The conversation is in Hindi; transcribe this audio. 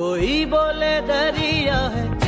कोई बोले दरिया है।